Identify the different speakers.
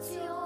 Speaker 1: 就。